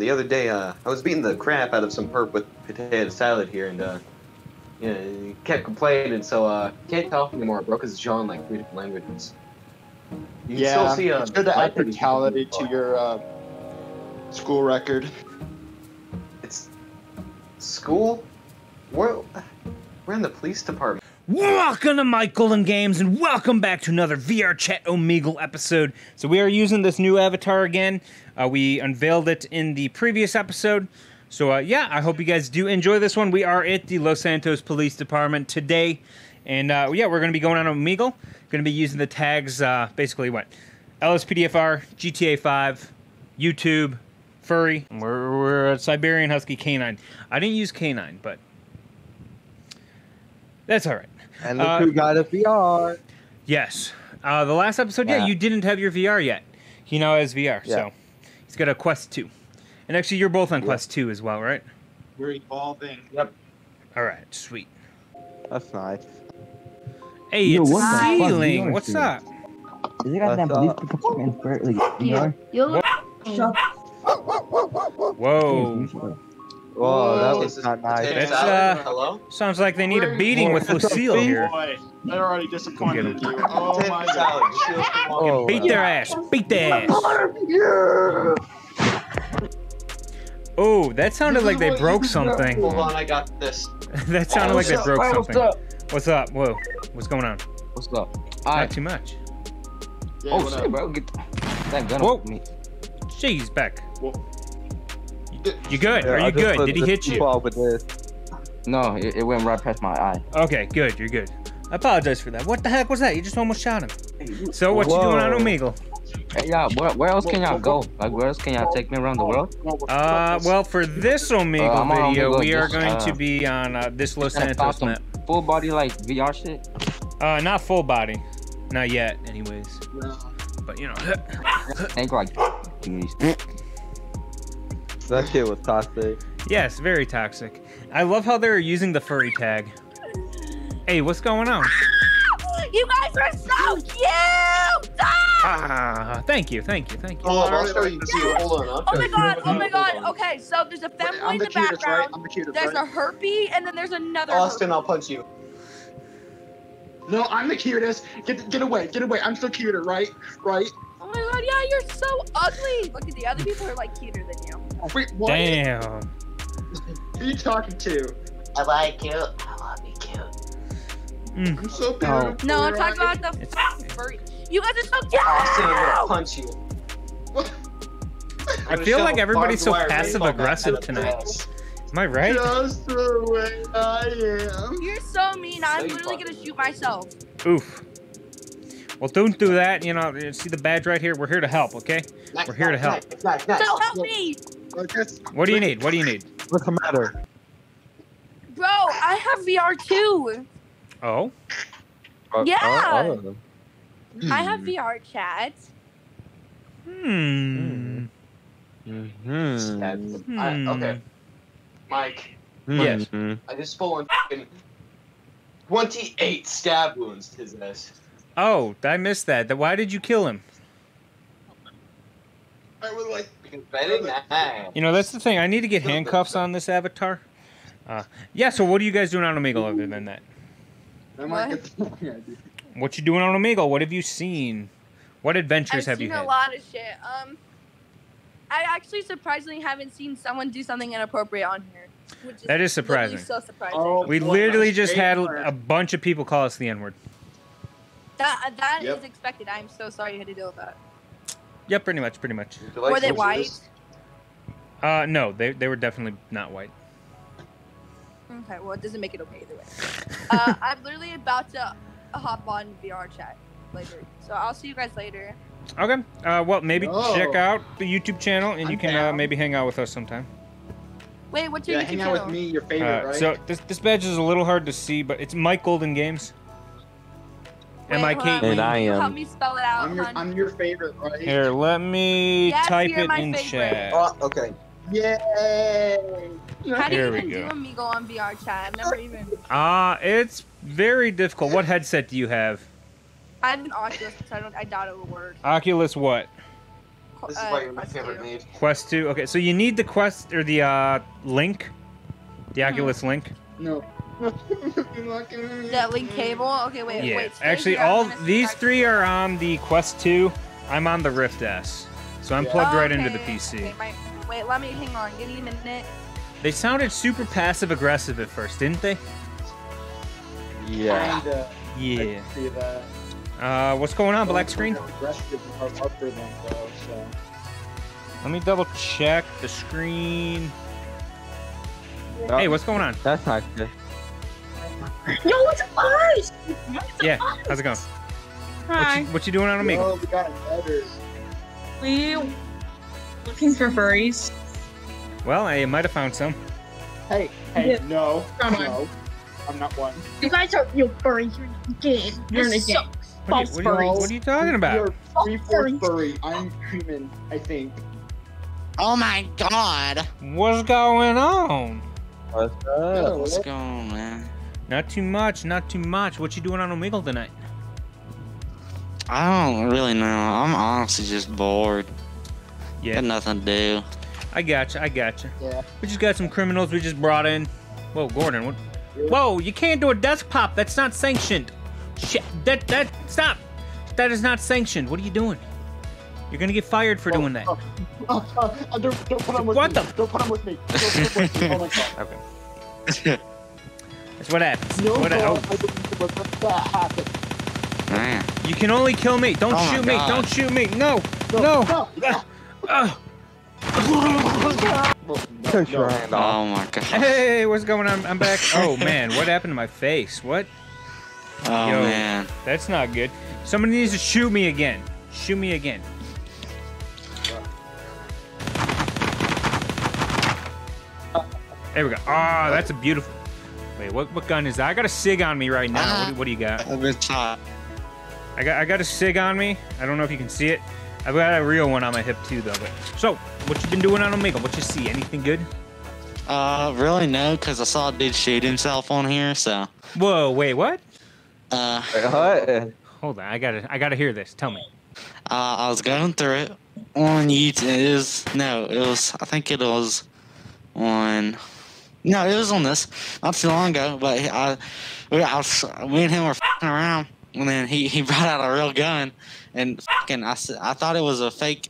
the other day, uh, I was beating the crap out of some perp with potato salad here, and uh, you know, he kept complaining, so uh, can't talk anymore. Broke his jaw in like three different languages. You can yeah, still see uh, sure leopard- brutality to your uh, school record. It's school. We're we're in the police department. Welcome to Mike Golden Games and welcome back to another VR Chat Omegle episode. So we are using this new avatar again. Uh, we unveiled it in the previous episode. So uh, yeah, I hope you guys do enjoy this one. We are at the Los Santos Police Department today. And uh, yeah, we're going to be going on Omegle. Going to be using the tags, uh, basically what? LSPDFR, GTA 5, YouTube, Furry. We're, we're a Siberian Husky Canine. I didn't use Canine, but that's all right. And look Uh, who got a VR. Yes. Uh, the last episode, yeah. Yeah. you didn't have your VR yet. He now has VR, Yeah. so he's got a Quest 2. And actually, you're both on Yeah. Quest 2 as well, right? We're evolving. Yep. All right, sweet. That's nice. Hey, Yo, it's what Ceiling. What's shit? up? Is it goddamn What's police up? department for like Yeah. VR? You Shut Whoa. Whoa, that was not nice. That's, uh, Hello. Sounds like they need a Where- beating with What's up, Lucille here. Boy, they're already disappointed in you. Oh my god. Shield from walking. Oh, Beat their ass. Beat their ass. Oh, that sounded like they broke something. Hold on, I got this. that sounded like they What's broke something. What's up? Whoa. What's going on? What's up? Not Alright. too much. Yeah, Oh what shit, up? bro. Get that gun Whoa. off me. Jeez, Beck. Whoa. You good? Yeah, Are you just good? put Did he hit you? With this. No, it, it went right past my eye. Okay, good. You're good. I apologize for that. What the heck was that? You just almost shot him. So what you doing on Whoa. Omegle? Hey, yeah, where, where else can y'all go? Like, where else can y'all take me around the world? Uh, well, for this Omegle Uh, video, Omegle, we are just, going to uh, be on uh, this Los Santos awesome. map. Full body, like, VR shit? Uh, not full body, not yet, anyways. But you know, Ain't like, these. That shit was toxic. yes, very toxic. I love how they're using the furry tag. Hey, what's going on? You guys are so cute! Ah, thank you, thank you, thank you. Oh, I'll show you too. Hold on. I'll Oh my god, oh my god. Okay, so there's a femboy I'm in the the cutest, right? background. I'm the cutest, There's right? a herpy, and then there's another Austin, herpy. I'll punch you. No, I'm the cutest. Get get away, get away. I'm still cuter, right? Right? Oh my god, yeah, you're so ugly. Look at the other people are like cuter than you. Wait, what? Damn. Who are you talking to? I like you. I love you, cute. Mm. I'm so Oh. beautiful. No, I'm talking about the It's- fucking furry. You guys are so cute! Austin, I'm gonna punch you. I feel like everybody's so passive aggressive tonight. Am I right? Just the way I am. You're so mean. I'm So literally gonna shoot myself. Oof. Well, don't do that. You know, see the badge right here. We're here to help. Okay. We're here to help. Nice, nice, So help me, I guess- What do you need? What do you need? What's the matter? bro. I have VR too. Oh. Uh, Yeah. uh, uh. I have VR chat. Hmm. Mm -hmm. I, okay. Mike, Yes. I just full fucking 28 stab wounds to his ass. Oh, I missed that. Th- Why did you kill him? I was like, Because I didn't. You know, that's the thing. I need to get handcuffs on this avatar. Uh, yeah. So, what are you guys doing on Omegle other than that? What? get the wrong idea. What you doing on Omegle? What have you seen? What adventures I've have seen a lot of shit. Um, I actually surprisingly haven't seen someone do something inappropriate on here. Which is That is surprising. So surprising. Oh, We boy, literally just had favorite. a bunch of people call us the N word. That that is Yep. expected. I'm so sorry you had to deal with that. Yeah, pretty much, pretty much. Like Were they white? Uh, no, they they were definitely not white. Okay, well it doesn't make it okay either way. uh, I'm literally about to hop on VR chat later, so I'll see you guys later. Okay. Uh, well, maybe Oh. check out the YouTube channel, and you I'm can uh, maybe hang out with us sometime. Wait, what's your Yeah, YouTube hang out channel? with me, your favorite, Uh, right? So this this badge is a little hard to see, but it's Mike Golden Games. Wait, M I hold on, And E. I am. Help me spell it out, I'm your. I'm your favorite, right? Here, let me Yes, type it in favorite. chat. Oh, okay. Yay! How do you Here we even do go. Amigo on VR chat? I've never even. Uh, it's very difficult. What headset do you have? I have an Oculus, so I don't. I doubt it will work. Oculus what? This is uh, why you're my quest favorite two. maid. Quest two. Okay, so you need the quest or the uh link, the Oculus link. No. That link cable. Okay, wait, Yeah. wait. stay Actually, all these three are on the Quest two. I'm on the Rift S, so I'm Yeah. plugged right into the PC. okay, my- wait, let me hang on. Give me a minute. They sounded super passive aggressive at first, didn't they? Yeah. Kinda. Yeah. I see that. Uh, what's going on, black screen? Aggressive are up for them though, so. Let me double check the screen. Hey, what's going on? That's not good. Yo, it's us! Yeah, how's it going? What Hi. you, what you doing on Omegle? Oh, we got it better. We looking for furries? Well, I might have found some. Hey, hey, Yeah. no, Come on. no. I'm not one. You guys are you furries. You're in game. You're in the This game. What are you, False what are you- furries. what are you talking about? You're free False for furries. furry. I'm human, I think. Oh my god. What's going on? What's up? What's going on, man? Not too much, not too much. What you doing on Omegle tonight? I don't really know. I'm honestly just bored. Yeah, Got nothing to do. I gotcha, I gotcha. Yeah. We just got some criminals we just brought in. Whoa, Gordon, what? Whoa, you can't do a desk pop. That's not sanctioned. Shit, that, that, stop. That is not sanctioned. What are you doing? You're gonna get fired for doing that. Oh, oh, oh, don't, don't put him with What me. the- Don't put him with me. Don't put him with me. Oh my god. Okay. That's what happens. No, What God, oh, I didn't let that happen. Man. you can only kill me. Don't Oh shoot me. God. Don't shoot me. No. No. No. Ugh. Well, no, Push no. Oh my god. Hey, what's going on? I'm back. Oh man, what happened to my face? What? Oh Yo. man. That's not good. Somebody needs to shoot me again. Shoot me again. There we go. Ah, that's a beautiful. Wait, what what gun is that? I got a sig on me right now. What, do- what do you got? I've been shot. I got I got a sig on me. I don't know if you can see it. I've got a real one on my hip too, though. But so, what you been doing on Omegle? What you see? Anything good? Uh, really no, because I saw a dude shoot himself on here, so. Whoa, wait, what? Uh, Wait, what? Hold on, I gotta I gotta hear this. Tell me. uh, I was going through it on YouTube. It was, no, it was, I think it was on, no, it was on this, not too long ago, but I, we, I was, me and him were fing around, and then he, he brought out a real gun, and fucking, I thought it was a fake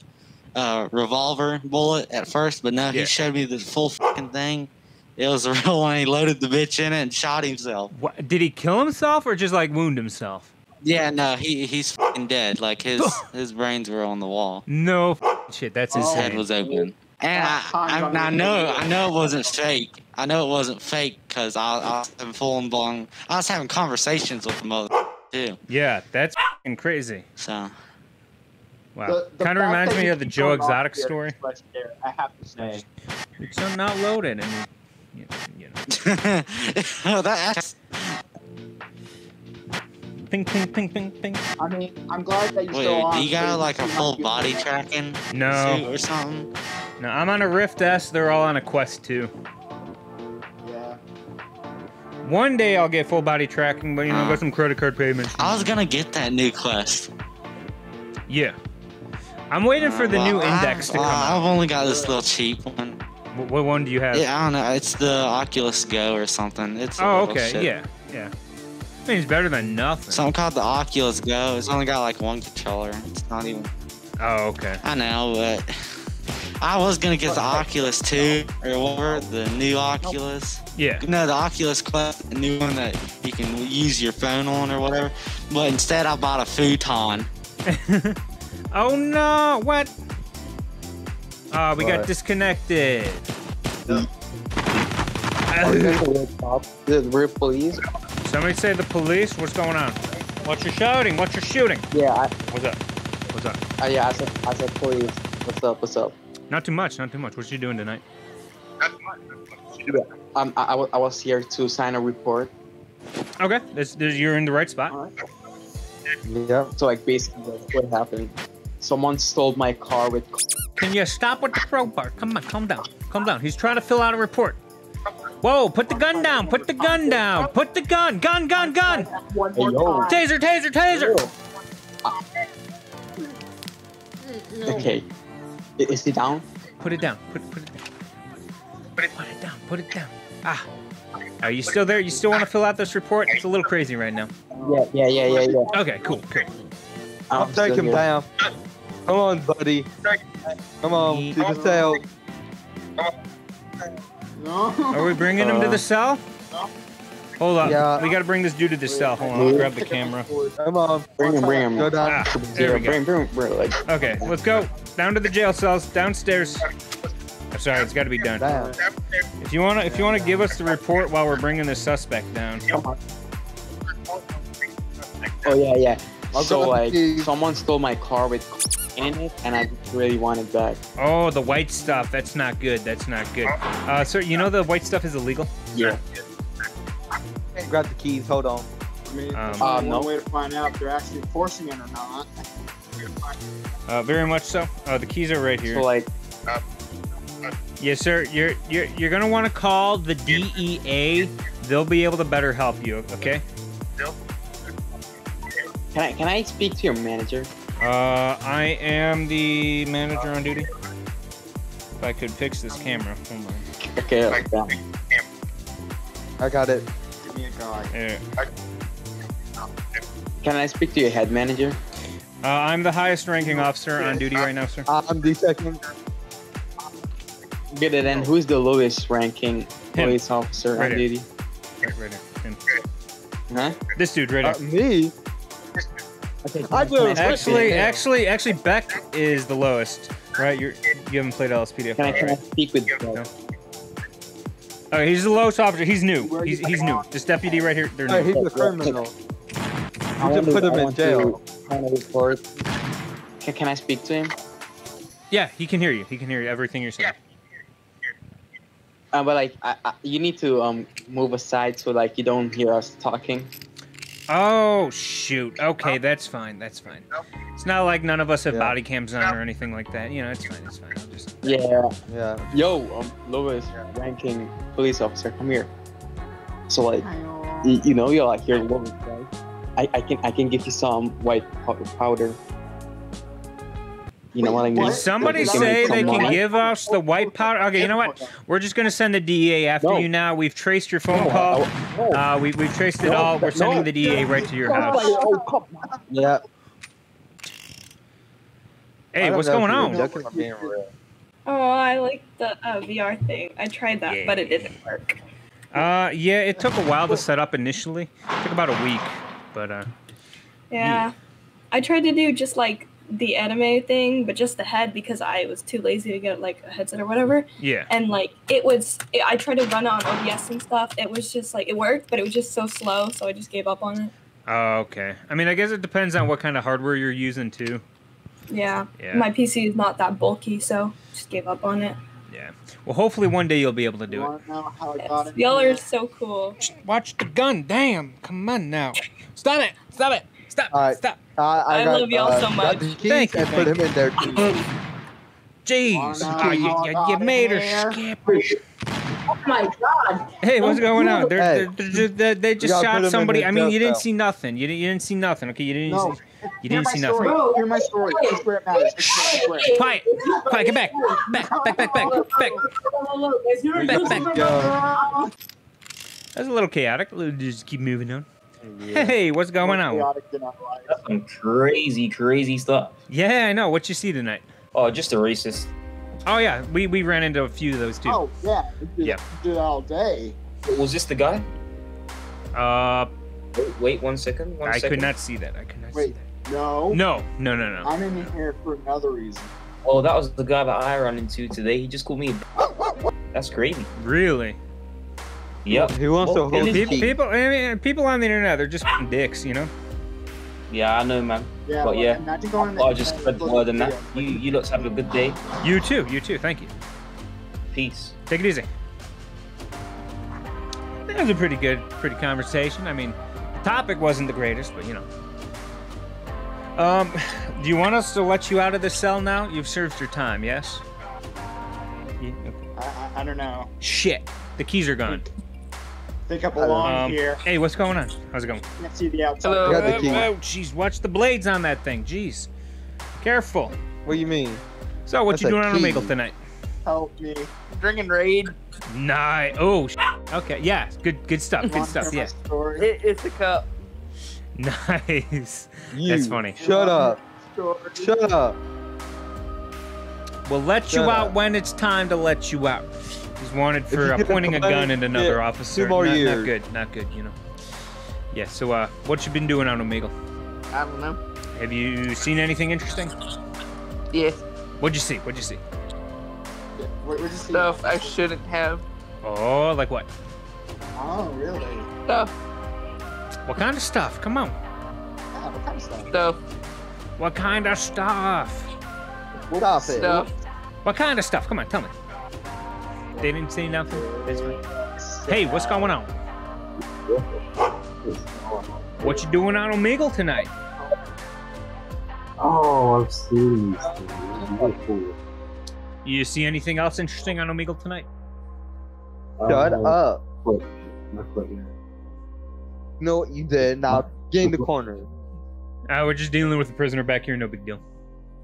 uh, revolver bullet at first, but no, Yeah. he showed me the full fucking thing. It was a real one. He loaded the bitch in it and shot himself. What, did he kill himself or just like wound himself? Yeah, no, he he's fucking dead. Like his his brains were on the wall. No shit. That's His Oh. head was open. And I, I, I know I know it wasn't fake. I know it wasn't fake because I, I was having full and blown. I was having conversations with the mother too. Yeah, that's f***ing crazy. So Wow. The- the Kind of reminds me of the Joe Exotic here story. I have to say. It's not loaded, and you, you know, oh, that's ping, ping, ping, ping, ping. I mean, I'm glad that you're still wait. on. You got like a full body tracking No. suit or something? No, I'm on a Rift S. They're all on a Quest 2. Yeah. One day I'll get full body tracking, but you know, Uh. got some credit card payments. I was gonna get that new quest. Yeah. I'm waiting for the new Well, I- index to well, come I've only got this little cheap one. Wh- What one do you have? Yeah, I don't know. It's the Oculus Go or something. It's Oh, okay. shit. Yeah, yeah. I mean, it's better than nothing. Something called the Oculus Go. It's only got like one controller. It's not even. Oh, okay. I know, but I was gonna get the Oculus 2 or whatever, the new Oculus. Yeah. No, the Oculus Quest, the new one that you can use your phone on or whatever. But instead, I bought a futon. oh no! What? Oh, we got What? disconnected. The real police? Somebody say the police. What's going on? What you shouting? What you shooting? Yeah, I, What's up? What's up? uh, yeah, I said, I said police. What's up? What's up? Not too much. Not too much. What you doing tonight? Um, I, I, I was here to sign a report. Okay, this, this, you're in the right spot. Yeah. So like basically, that's what happened? Someone stole my car with. Can you stop with the crowbar? Come on, calm down. Calm down. He's trying to fill out a report. Whoa, put the gun down. Put the gun down. Put the gun. Gun, gun, gun. Hey, yo. time. Taser, taser, taser. Okay. I- Is he down? Put it down. Put, put it down. Put it, put it down. Put it down. Ah. Are you still there? You still want to fill out this report? It's a little crazy right now. Yeah, yeah, yeah, yeah, yeah. Okay, cool, cool. I'll I'm take him here. down. Come on, buddy. Come on, Ye- to the cell. Are we bringing him to the cell? Hold up. Yeah. We gotta bring this dude to the cell. Hold on, I'll grab the camera. Come on. Bring him, bring him. Go down. Ah, there we go. bring, bring, bring, like, Okay, let's go. Down to the jail cells, downstairs. I'm sorry, it's gotta be done. Down. If you wanna if you wanna give us the report while we're bringing the suspect down. oh yeah, yeah. I'll so like, see- someone stole my car with in it, and I really want it back. Oh, the white stuff. That's not good. That's not good. Uh, sir, you know the white stuff is illegal? Yeah. Grab the keys. Hold on. I mean, Um, there's Uh, only no. way to find out if they're actually enforcing it or not. Uh, very much so. Uh, the keys are right here. So like, Yes, sir. You're you're you're gonna want to call the DEA. They'll be able to better help you. Okay. can I can I speak to your manager? Uh, I am the manager on duty. If I could fix this camera. Hold on. Okay. okay. I got it. Give me a guy. There. Can I speak to your head manager? Uh, I'm the highest ranking officer on duty right now, sir. I'm the second. Good. And then who's the lowest ranking police officer Right on here. duty? Right, right here. Him. Huh? This dude right Uh, here. me? Okay. I can I do. speak to Actually, actually, actually, Beck is the lowest. Right? You're you haven't played LSPD. Can I can I speak with? No. Okay, he's the lowest officer. He's new. He's, he's new. This deputy right here. They're Hey, new. he's a criminal. I You want can put him in jail. kind. Can, can I speak to him? Yeah, he can hear you. He can hear everything you're saying. Uh, but like, I, I, you need to um move aside so like you don't hear us talking. Oh shoot. Okay, that's fine. That's fine. It's not like none of us have Yeah. body cams on or anything like that. You know, it's fine. It's fine. I'll just. Yeah. Yeah. Yo, um, lowest ranking police officer, come here. So like, you, you know, you're like you're lowest, right? I, I can I can give you some white powder. You know what I mean? Did somebody You say make they can give us the white powder? Okay, you know what? We're just gonna send the DEA after No. you now. We've traced your phone call. Uh, we, we've traced it all. We're sending the DEA right to your house. Oh, come on. Yeah. Hey, what's going on? joking or being real. Oh, I like the uh, VR thing. I tried that, Yeah. but it didn't work. Uh, yeah, it took a while to set up initially. It took about a week, but uh, Yeah. I tried to do just like the anime thing, but just the head because I was too lazy to get like a headset or whatever. yeah. And like it was, it, I tried to run on OBS and stuff. It was just like it worked, but it was just so slow, so I just gave up on it. Oh, okay. I mean, I guess it depends on what kind of hardware you're using too. Yeah. Yeah. My PC is not that bulky, so just gave up on it. Yeah. Well, hopefully one day you'll be able to do it. want to know how I got it? Y'all are so cool. Watch the gun. Damn. Come on now. Stop it. Stop it. Stop. All right. Stop. I, I, I got, love y'all uh, so much. the keys Thank you, put him in there too. Jeez. Wanna Oh, you, know how I you, you made her skip. Oh my god. Hey, what's going on? They're, they're, they're, they're, they just shot somebody. I mean, you didn't see nothing. You didn't, you didn't see nothing. Okay, you didn't. No. See, you Hear didn't my see story. nothing. Hear my story. This is where it matters. This is where it Quiet. Quiet. Get back. Back. Back. Back. Back. Back. Back. Back. Go. That's a little chaotic. Let's Just keep moving on. Hey, what's going on? Chaotic in our life. Some crazy, crazy stuff. Yeah, I know. What you see tonight? Oh, just a racist. Oh yeah, we, we ran into a few of those too. Oh, yeah. We did, Yep. we did all day. Was this the guy? Uh, Wait, wait one second. One I second. could not see that. I could not see Wait, that. no. No, no, no, no. I'm in here for another reason. Oh, that was the guy that I ran into today. He just called me. That's crazy. Really? Yep. Who wants to hold it is- People, people, I mean, people on the internet, they're just dicks, you know. Yeah, I know, man. Yeah, But well, yeah, not to go on the I'll just internet, spread the look word at on that. You, you lots have a good day. You too. You too. Thank you. Peace. Take it easy. That was a pretty good, pretty conversation. I mean, the topic wasn't the greatest, but you know. Um, do you want us to let you out of the cell now? You've served your time, yes? You- okay. I, I, I don't know. Shit, the keys are gone. think I belong Um, here. hey, what's going on? How's it going? Can't see the outside. Hello. Got the Oh, key. oh, jeez, watch the blades on that thing. Jeez, careful. What do you mean? So, what That's you doing on key. Omegle tonight? Help me. Drinking raid. Nice. Oh, sh- okay. Yeah, good, good stuff. Good stuff. Yeah. Story. It, it's a cup. Nice. You, That's funny. Shut up. Shut up. We'll let you out up. when it's time to let you out. He's wanted for uh, pointing a gun at another yeah, officer. two more not, not good. Not good. You know. Yeah. So, uh, what you been doing on Omegle? I don't know. Have you seen anything interesting? Yeah, What'd you see? What'd you see? What, what you see? stuff I shouldn't have. Oh, like what? Oh, really? Stuff, What kind of stuff? Come on. Yeah, what kind of stuff? stuff, What kind of stuff? Stop it. stuff. What kind of stuff? Come on, tell me. They didn't say nothing. That's fine. Hey, what's going on? What you doing on Omegle tonight? Oh, I've seen these things. You see anything else interesting on Omegle tonight? Shut Uh, up. Foot. My foot. yeah. you did. Now get in the corner. Uh, we're just dealing with a prisoner back here. No big deal.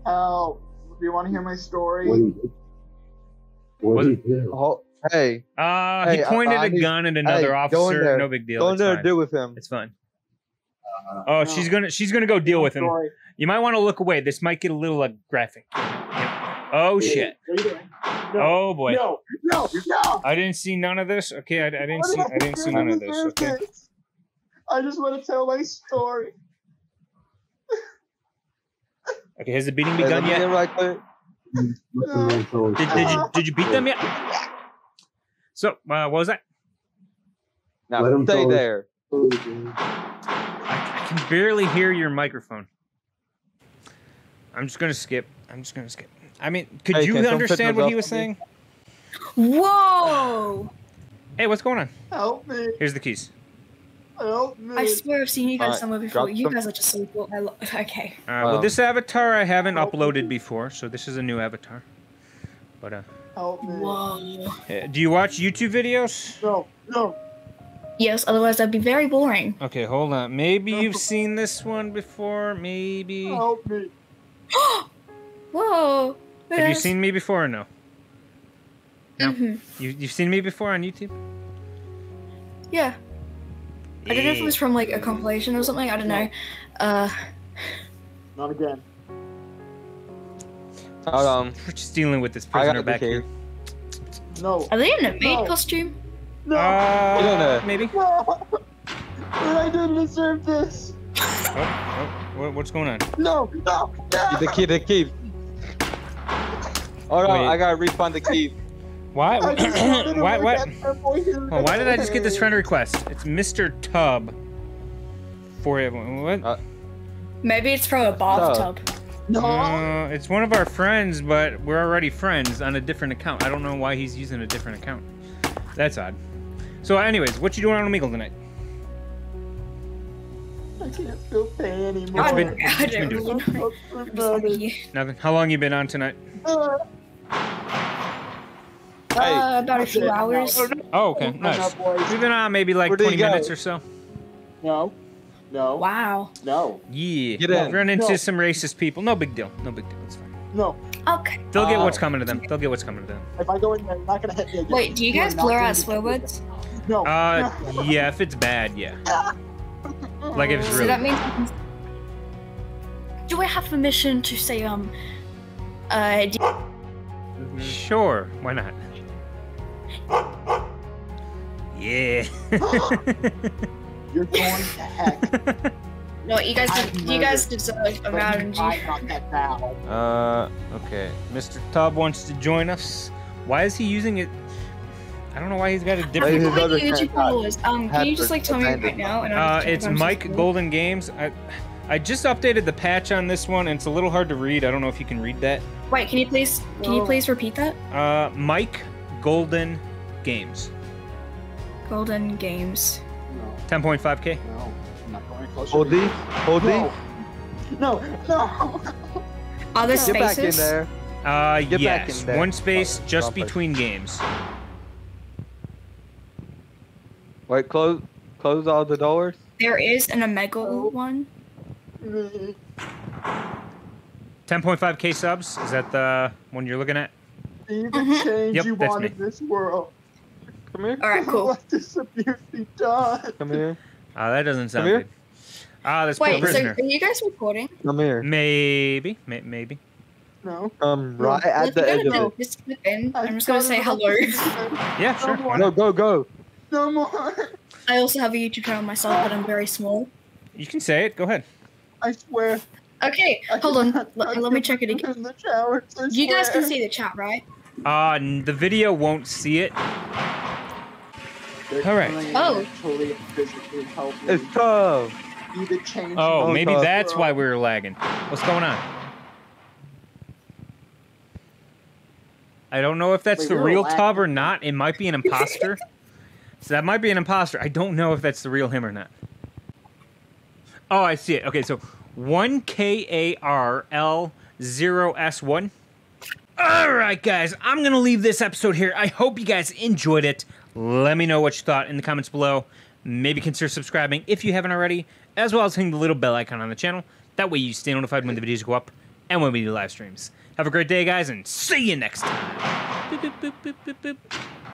Oh, do you want to hear my story? What do you do? What Was do it- you do? Oh, hey, Uh, he Hey, I- pointed I a need- gun at another hey, officer. there. No big deal. go in It's there fine. and deal with him. It's fine. Oh, she's gonna she's gonna go deal with him. Story. You might want to look away. This might get a little uh, graphic. Oh shit. What are you doing? No. Oh boy. No, no, no. I didn't see none of this. Okay, I, I didn't What see I didn't see none of this. Okay. I just want to tell my story. Okay, has the beating begun me yet? right quick. Let the man tell his Did, did you did you beat them yet? So uh, what was that? Now Let stay there. I, I can barely hear your microphone. I'm just gonna skip. I'm just gonna skip. I mean, could Hey, you can someone understand what he was saying? Whoa! Hey, what's going on? Help me. Here's the keys. Help me. I swear I've seen you guys Alright, somewhere before. You some- guys are just so cool. I lo- okay. Uh, well, Um, this avatar I haven't uploaded before, so this is a new avatar. But uh, Help me. Whoa. uh, do you watch YouTube videos? No, no. Yes, otherwise that'd be very boring. Okay, hold on. Maybe you've seen this one before. Maybe. Help me. Whoa. Have you seen me before or no? No. Mhm. You you've seen me before on YouTube? Yeah. I don't know if it was from like a compilation or something. I don't know. Uh, Not again. Hold on. We're just dealing with this I prisoner back here. No. are they in a maid No. costume? No. Uh, don't know. maybe. no. I didn't deserve this. Oh, oh, what's going on? No, no, no. The key, the key. Hold on, Wait. I gotta refund the key. Why? I just wanted to why? work Why? at that boy here. Oh, why did I just get this friend request? It's Mr. Tub. For everyone. What? Uh, Maybe it's from a bathtub. No. Uh, it's one of our friends, but we're already friends on a different account. I don't know why he's using a different account. That's odd. So, anyways, what you doing on Omegle tonight? I can't feel pain anymore. What's I been- don't, I what's been don't doing? really know. Nothing. How long you been on tonight? Uh, Uh, about a few it. hours. Oh, okay, nice. We've been on maybe like Where did 20 go? minutes or so. No. No. Wow. No. Yeah. Get Well, in. Run into No. some racist people. No big deal. No big deal. It's fine. No. Okay. They'll get Oh. what's coming to them. They'll get what's coming to them. If I go in there, you're not gonna hit me again. Wait, do you are guys not blur gonna out be- swear words? No. Uh, yeah, if it's bad, yeah. Like if it's So really that means. Do I have permission to say um? Uh, do- Sure, why not? Yeah. You're going to heck. no, you guys. I've You guys deserve a But round. I'm not that foul. uh, okay. Mr. Tub wants to join us. Why is he using it? I don't know why he's got a different. his forgot other what your friend YouTube got channel is. Um, can you just like tell me right now? And I'll Uh, it's Mike supposed to- Golden Games. I, I just updated the patch on this one, and it's a little hard to read. I don't know if you can read that. Wait, can you please? Can you please repeat that? Uh, Mike Golden Games. Golden Games. No. 10.5k. No. I'm not going closer. Hold to you. these. Hold No. No. No. Are there Get back in there. Uh, Get back yes. in there. One space Oh, just stop it. between games. Wait, close, close all the doors. There is an Omega one. 10.5k subs. Is that the one you're looking at? Be the Mhm. change Yep, you that's want in this world. Come here. All right, cool. Let this abuse be done. Come here. Ah, that doesn't sound here. good. Ah, this poor Wait, so are you guys recording? Come here. Maybe, may- maybe. No. Um, right Well, at the edge of it. just click in. I'm just gonna say hello. Yeah, sure. No why Go, go, go. No more. I also have a YouTube channel myself, but I'm very small. You can say it. Go ahead. I swear. Okay, I hold on. Let, let me check it again. In the shower. I You guys can see the chat, right? Uh, the video won't see it. They're All right. trying Oh. Actually, physically help me. It's tough. Be change. Oh, maybe God. that's why we were lagging. What's going on? I don't know if that's Wait, the real lagging. Tub or not. It might be an imposter. so that might be an imposter. I don't know if that's the real him or not. Oh, I see it. Okay, so 1KARL0S1. All right, guys, I'm going to leave this episode here. I hope you guys enjoyed it. Let me know what you thought in the comments below. Maybe consider subscribing if you haven't already, as well as hitting the little bell icon on the channel. That way you stay notified when the videos go up and when we do live streams. Have a great day, guys, and see you next time. Boop, boop, boop.